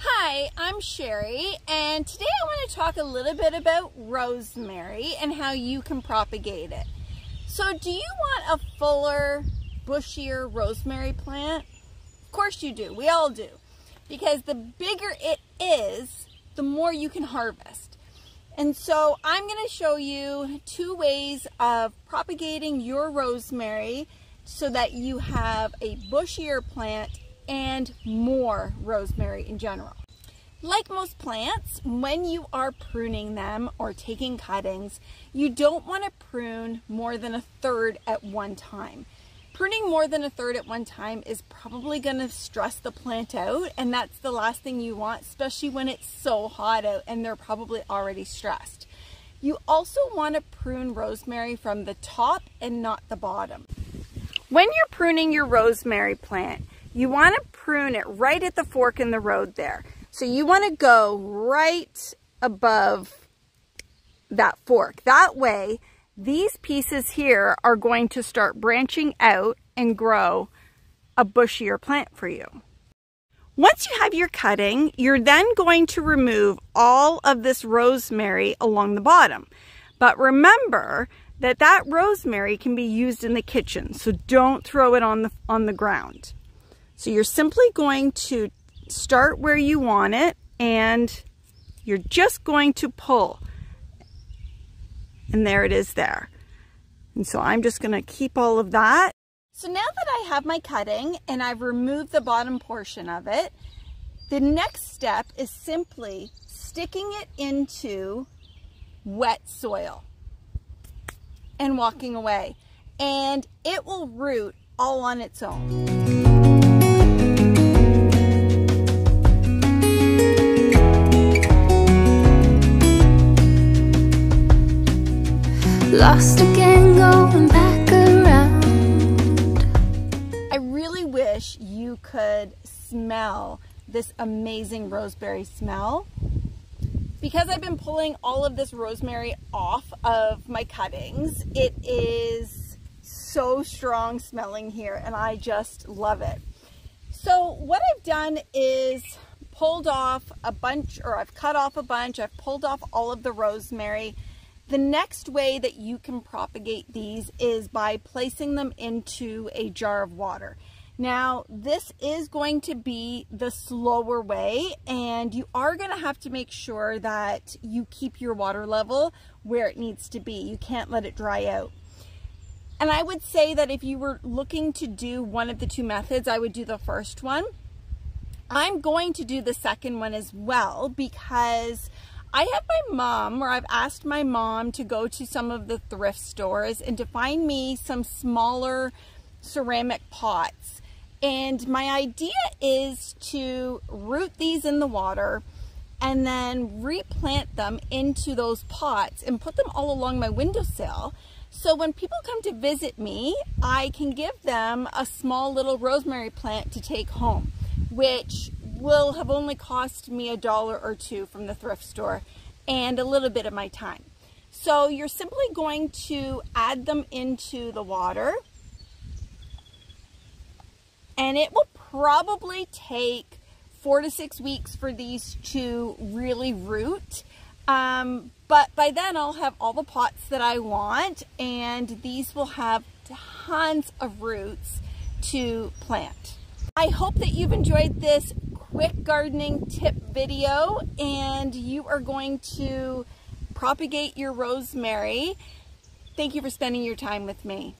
Hi, I'm Sherry, and today I want to talk a little bit about rosemary and how you can propagate it. So do you want a fuller, bushier rosemary plant? Of course you do. We all do. Because the bigger it is, the more you can harvest. And so I'm going to show you two ways of propagating your rosemary so that you have a bushier plant and more rosemary in general. Like most plants, when you are pruning them or taking cuttings, you don't want to prune more than a third at one time. Pruning more than a third at one time is probably going to stress the plant out and that's the last thing you want, especially when it's so hot out and they're probably already stressed. You also want to prune rosemary from the top and not the bottom. When you're pruning your rosemary plant, you want to prune it right at the fork in the road there. So you want to go right above that fork. That way, these pieces here are going to start branching out and grow a bushier plant for you. Once you have your cutting, you're then going to remove all of this rosemary along the bottom. But remember that that rosemary can be used in the kitchen, so don't throw it on the, on the ground. So you're simply going to start where you want it and you're just going to pull. And there it is there. And so I'm just going to keep all of that. So now that I have my cutting and I've removed the bottom portion of it, the next step is simply sticking it into wet soil and walking away. And it will root all on its own. Lost again, going back around. I really wish you could smell this amazing rosemary smell. Because I've been pulling all of this rosemary off of my cuttings, it is so strong smelling here and I just love it. So what I've done is pulled off a bunch, or I've cut off a bunch, I've pulled off all of the rosemary, the next way that you can propagate these is by placing them into a jar of water. Now, this is going to be the slower way, and you are going to have to make sure that you keep your water level where it needs to be. You can't let it dry out. And I would say that if you were looking to do one of the two methods, I would do the first one. I'm going to do the second one as well because I have my mom, or I've asked my mom to go to some of the thrift stores and to find me some smaller ceramic pots. And my idea is to root these in the water and then replant them into those pots and put them all along my windowsill. So when people come to visit me, I can give them a small little rosemary plant to take home, which will have only cost me a dollar or two from the thrift store and a little bit of my time. So you're simply going to add them into the water and it will probably take four to six weeks for these to really root. Um, but by then I'll have all the pots that I want and these will have tons of roots to plant. I hope that you've enjoyed this quick gardening tip video and you are going to propagate your rosemary. Thank you for spending your time with me.